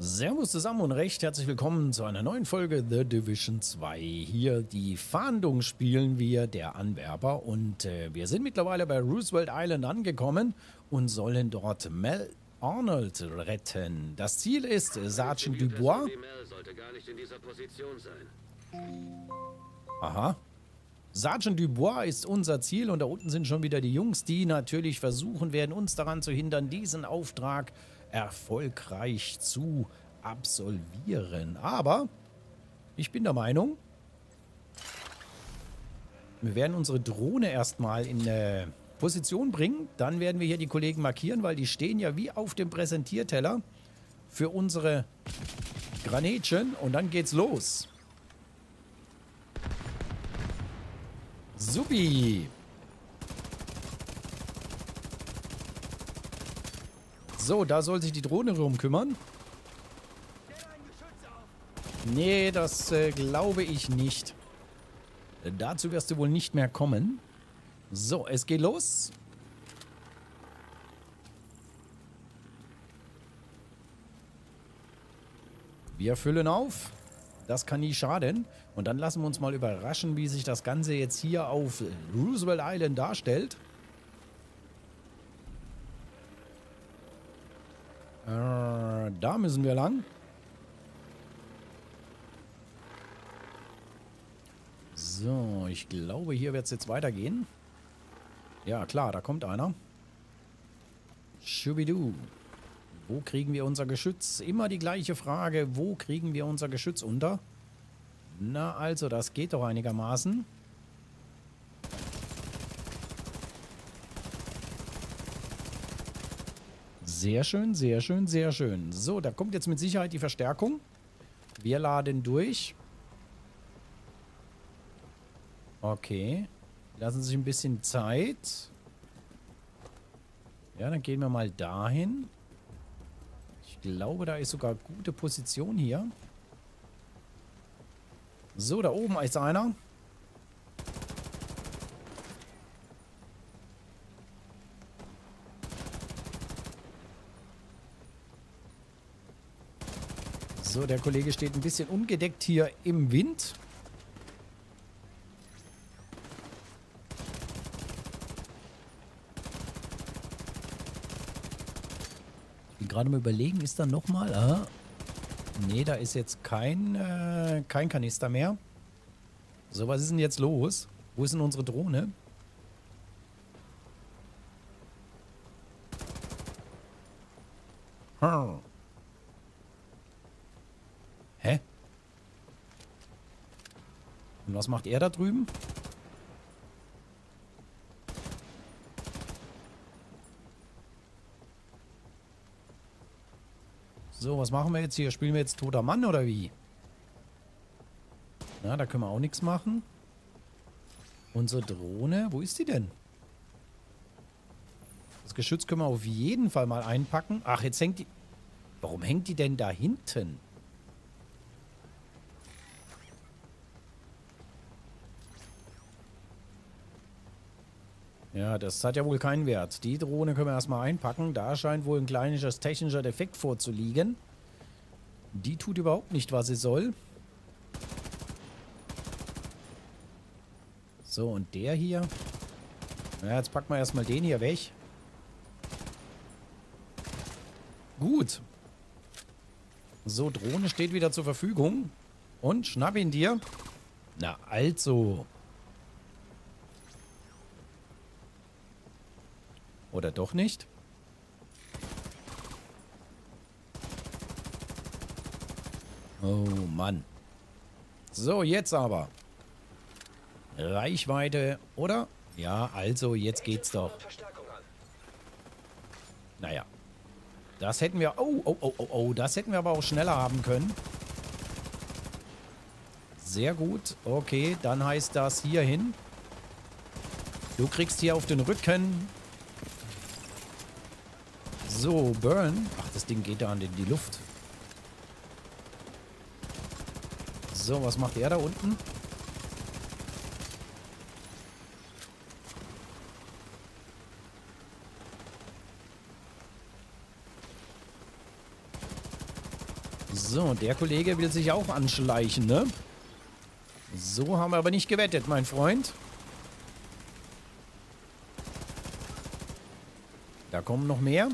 Servus zusammen und recht herzlich willkommen zu einer neuen Folge The Division 2. Hier die Fahndung spielen wir der Anwerber und äh, wir sind mittlerweile bei Roosevelt Island angekommen und sollen dort Mel Arnold retten. Das Ziel ist Sergeant Dubois. Aha. Sergeant Dubois ist unser Ziel und da unten sind schon wieder die Jungs, die natürlich versuchen werden, uns daran zu hindern, diesen Auftrag erfolgreich zu absolvieren. Aber ich bin der Meinung, wir werden unsere Drohne erstmal in äh, Position bringen. Dann werden wir hier die Kollegen markieren, weil die stehen ja wie auf dem Präsentierteller für unsere Granätchen. Und dann geht's los. Supi. So, da soll sich die Drohne drum kümmern. Nee, das äh, glaube ich nicht. Dazu wirst du wohl nicht mehr kommen. So, es geht los. Wir füllen auf. Das kann nie schaden. Und dann lassen wir uns mal überraschen, wie sich das Ganze jetzt hier auf Roosevelt Island darstellt. Äh, da müssen wir lang. So, ich glaube, hier wird es jetzt weitergehen. Ja, klar, da kommt einer. Schubidu. Wo kriegen wir unser Geschütz? Immer die gleiche Frage. Wo kriegen wir unser Geschütz unter? Na also, das geht doch einigermaßen. Sehr schön, sehr schön, sehr schön. So, da kommt jetzt mit Sicherheit die Verstärkung. Wir laden durch. Okay. Lassen Sie sich ein bisschen Zeit. Ja, dann gehen wir mal dahin. Ich glaube, da ist sogar gute Position hier. So, da oben ist einer. So, der Kollege steht ein bisschen ungedeckt hier im Wind. Ich bin gerade mal überlegen, ist da nochmal... Ah, nee, da ist jetzt kein, äh, kein Kanister mehr. So, was ist denn jetzt los? Wo ist denn unsere Drohne? Hm. Und was macht er da drüben? So, was machen wir jetzt hier? Spielen wir jetzt toter Mann oder wie? Na, da können wir auch nichts machen. Unsere Drohne, wo ist die denn? Das Geschütz können wir auf jeden Fall mal einpacken. Ach, jetzt hängt die... Warum hängt die denn da hinten? Ja, das hat ja wohl keinen Wert. Die Drohne können wir erstmal einpacken. Da scheint wohl ein kleines technischer Defekt vorzuliegen. Die tut überhaupt nicht, was sie soll. So, und der hier. Ja, jetzt packen wir erstmal den hier weg. Gut. So, Drohne steht wieder zur Verfügung. Und schnapp ihn dir. Na, also. Oder doch nicht? Oh Mann. So, jetzt aber. Reichweite, oder? Ja, also, jetzt geht's doch. Naja. Das hätten wir... Oh, oh, oh, oh, oh. Das hätten wir aber auch schneller haben können. Sehr gut. Okay, dann heißt das hier hin. Du kriegst hier auf den Rücken so, Burn. Ach, das Ding geht da in die Luft. So, was macht er da unten? So, der Kollege will sich auch anschleichen, ne? So haben wir aber nicht gewettet, mein Freund. Da kommen noch mehr.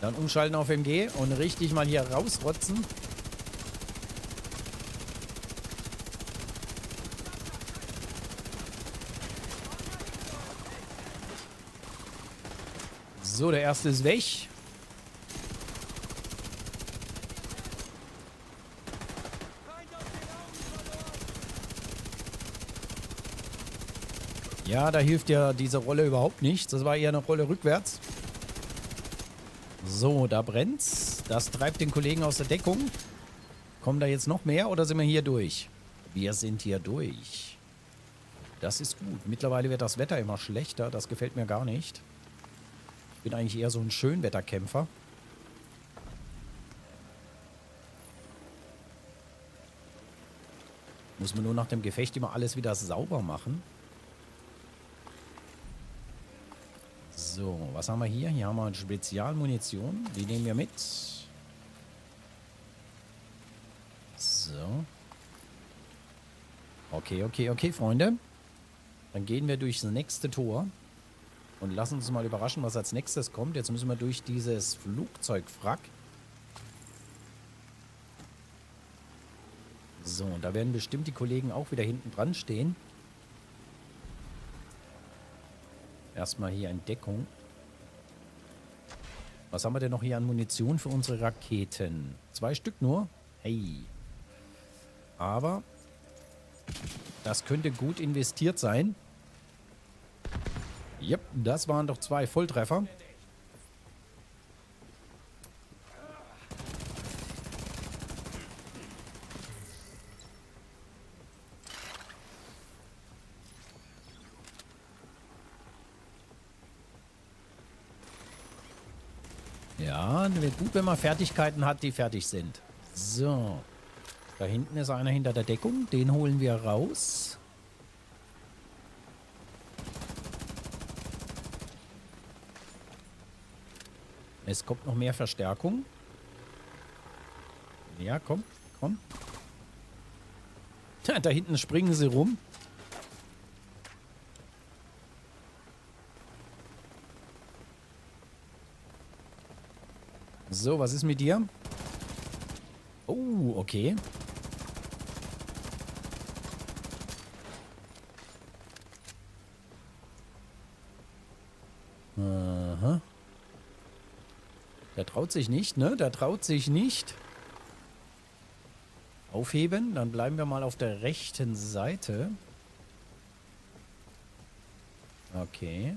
Dann umschalten auf MG und richtig mal hier rausrotzen. So, der erste ist weg. Ja, da hilft ja diese Rolle überhaupt nichts. Das war eher eine Rolle rückwärts. So, da brennt's. Das treibt den Kollegen aus der Deckung. Kommen da jetzt noch mehr oder sind wir hier durch? Wir sind hier durch. Das ist gut. Mittlerweile wird das Wetter immer schlechter. Das gefällt mir gar nicht. Ich bin eigentlich eher so ein Schönwetterkämpfer. Muss man nur nach dem Gefecht immer alles wieder sauber machen. So, was haben wir hier? Hier haben wir Spezialmunition. Die nehmen wir mit. So. Okay, okay, okay, Freunde. Dann gehen wir durchs nächste Tor. Und lassen uns mal überraschen, was als nächstes kommt. Jetzt müssen wir durch dieses Flugzeugwrack. So, und da werden bestimmt die Kollegen auch wieder hinten dran stehen. Erstmal hier in Deckung. Was haben wir denn noch hier an Munition für unsere Raketen? Zwei Stück nur? Hey. Aber das könnte gut investiert sein. Yep, das waren doch zwei Volltreffer. Ja, gut, wenn man Fertigkeiten hat, die fertig sind. So. Da hinten ist einer hinter der Deckung. Den holen wir raus. Es kommt noch mehr Verstärkung. Ja, komm, komm. Da hinten springen sie rum. So, was ist mit dir? Oh, okay. Aha. Der traut sich nicht, ne? Der traut sich nicht. Aufheben. Dann bleiben wir mal auf der rechten Seite. Okay.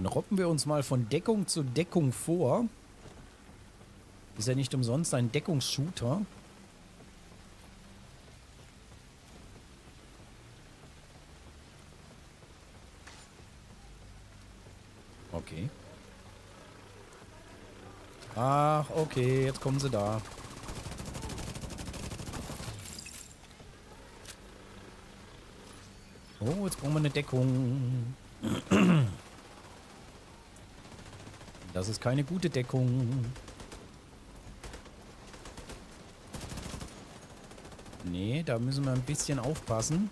Dann robben wir uns mal von Deckung zu Deckung vor. Ist ja nicht umsonst ein Deckungsshooter. Okay. Ach, okay, jetzt kommen sie da. Oh, jetzt brauchen wir eine Deckung. Das ist keine gute Deckung. Nee, da müssen wir ein bisschen aufpassen.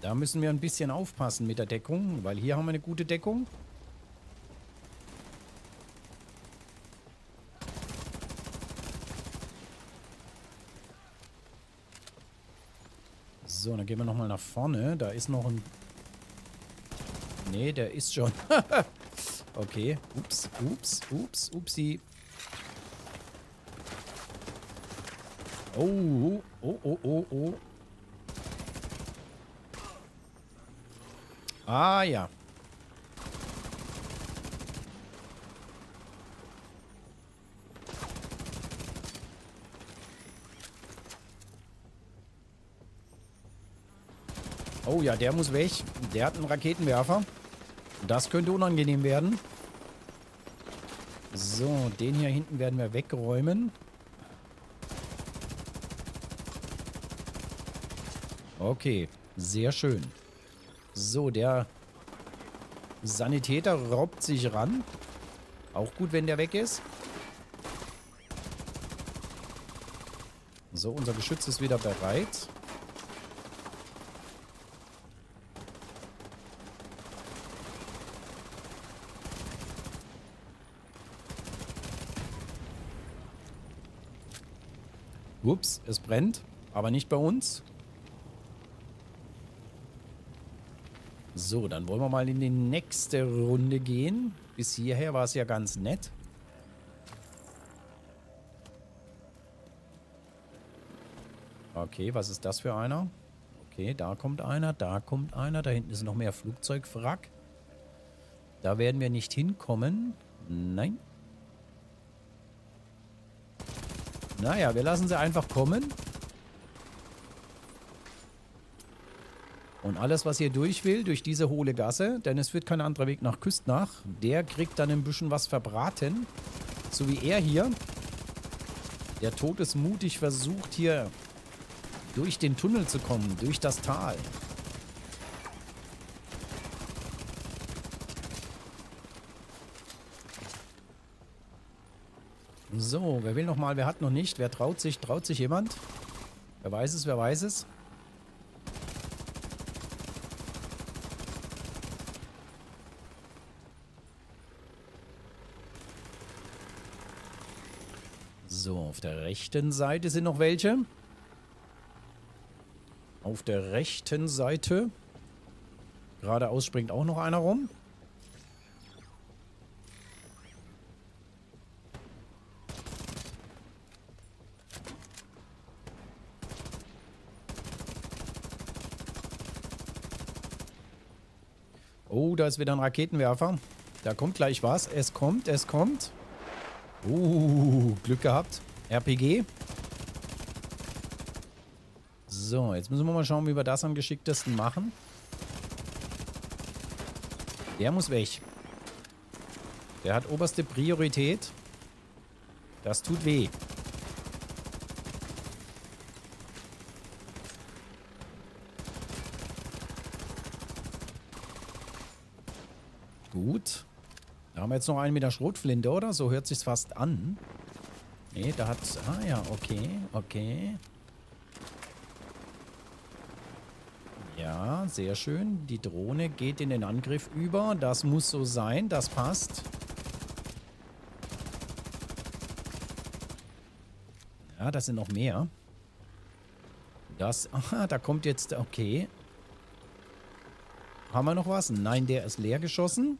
Da müssen wir ein bisschen aufpassen mit der Deckung, weil hier haben wir eine gute Deckung. So, dann gehen wir nochmal nach vorne. Da ist noch ein... Nee, der ist schon... okay. Ups, ups, ups, upsi. Oh, oh, oh, oh, oh. Ah, ja. Oh ja, der muss weg. Der hat einen Raketenwerfer. Das könnte unangenehm werden. So, den hier hinten werden wir wegräumen. Okay, sehr schön. So, der Sanitäter robbt sich ran. Auch gut, wenn der weg ist. So, unser Geschütz ist wieder bereit. Ups, es brennt, aber nicht bei uns. So, dann wollen wir mal in die nächste Runde gehen. Bis hierher war es ja ganz nett. Okay, was ist das für einer? Okay, da kommt einer, da kommt einer. Da hinten ist noch mehr Flugzeugwrack. Da werden wir nicht hinkommen. Nein. Naja, wir lassen sie einfach kommen. Und alles, was hier durch will, durch diese hohle Gasse, denn es wird kein anderer Weg nach Küstnach, der kriegt dann ein bisschen was verbraten. So wie er hier. Der todesmutig versucht hier durch den Tunnel zu kommen, durch das Tal. So, wer will noch mal, wer hat noch nicht? Wer traut sich? Traut sich jemand? Wer weiß es, wer weiß es? So, auf der rechten Seite sind noch welche. Auf der rechten Seite. Geradeaus springt auch noch einer rum. Oh, da ist wieder ein Raketenwerfer. Da kommt gleich was. Es kommt, es kommt. Uh, Glück gehabt. RPG. So, jetzt müssen wir mal schauen, wie wir das am geschicktesten machen. Der muss weg. Der hat oberste Priorität. Das tut weh. Gut. Da haben wir jetzt noch einen mit der Schrotflinte, oder? So hört sich's fast an. Nee, da hat... Ah ja, okay, okay. Ja, sehr schön. Die Drohne geht in den Angriff über. Das muss so sein. Das passt. Ja, das sind noch mehr. Das... Aha, da kommt jetzt... Okay. Haben wir noch was? Nein, der ist leer geschossen.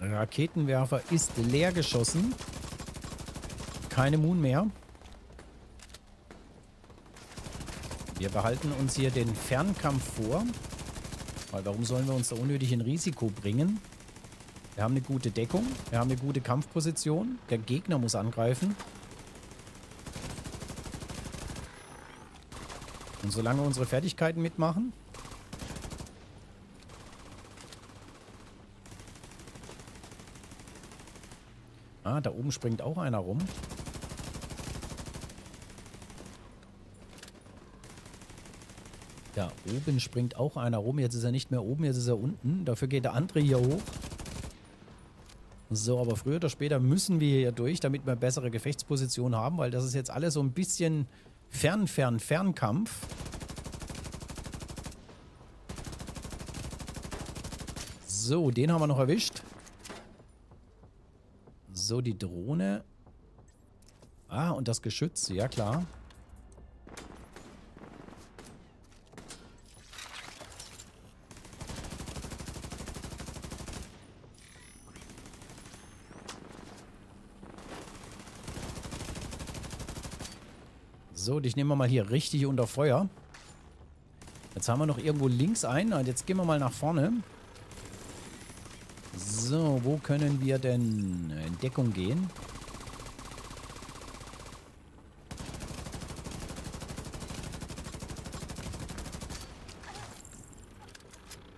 Raketenwerfer ist leer geschossen. Keine Moon mehr. Wir behalten uns hier den Fernkampf vor. Weil warum sollen wir uns da unnötig in Risiko bringen? Wir haben eine gute Deckung. Wir haben eine gute Kampfposition. Der Gegner muss angreifen. Und solange unsere Fertigkeiten mitmachen, Ah, da oben springt auch einer rum. Da oben springt auch einer rum. Jetzt ist er nicht mehr oben, jetzt ist er unten. Dafür geht der andere hier hoch. So, aber früher oder später müssen wir hier durch, damit wir bessere Gefechtsposition haben, weil das ist jetzt alles so ein bisschen Fern, Fern, Fernkampf. So, den haben wir noch erwischt. So, die Drohne. Ah, und das Geschütz, ja klar. So, dich nehmen wir mal hier richtig unter Feuer. Jetzt haben wir noch irgendwo links ein. Und jetzt gehen wir mal nach vorne. So, wo können wir denn in Deckung gehen?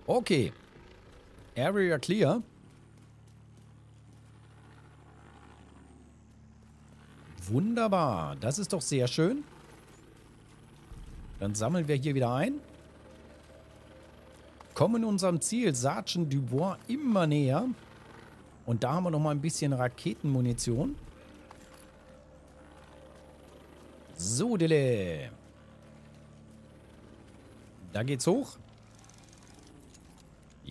Okay. Area clear. Wunderbar. Das ist doch sehr schön. Dann sammeln wir hier wieder ein. Kommen unserem Ziel, Sergeant Dubois, immer näher. Und da haben wir noch mal ein bisschen Raketenmunition. So, Dille. Da geht's hoch.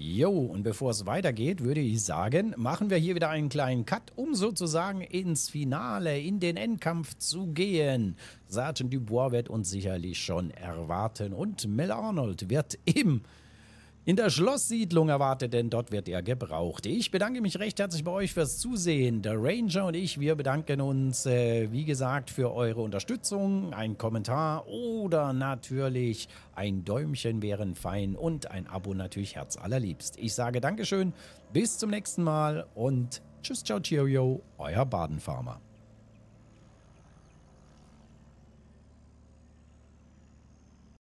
Jo, und bevor es weitergeht, würde ich sagen, machen wir hier wieder einen kleinen Cut, um sozusagen ins Finale, in den Endkampf zu gehen. Sergeant Dubois wird uns sicherlich schon erwarten und Mel Arnold wird im in der Schlosssiedlung erwartet, denn dort wird er gebraucht. Ich bedanke mich recht herzlich bei euch fürs Zusehen. Der Ranger und ich, wir bedanken uns, äh, wie gesagt, für eure Unterstützung. Ein Kommentar oder natürlich ein Däumchen wären fein und ein Abo natürlich herzallerliebst. Ich sage Dankeschön, bis zum nächsten Mal und tschüss, ciao, cheerio, euer Badenfarmer.